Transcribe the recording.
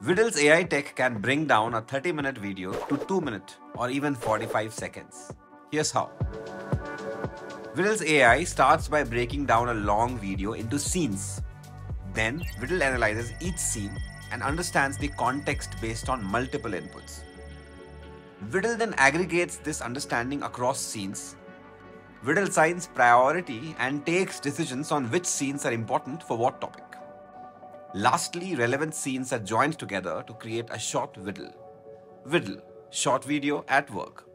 Viddl's AI tech can bring down a 30 minute video to 2 minutes or even 45 seconds. Here's how. Viddl's AI starts by breaking down a long video into scenes. Then, Viddl analyzes each scene and understands the context based on multiple inputs. Viddl then aggregates this understanding across scenes. Viddl assigns priority and takes decisions on which scenes are important for what topic. Lastly, relevant scenes are joined together to create a short Viddl. Viddl, short video at work.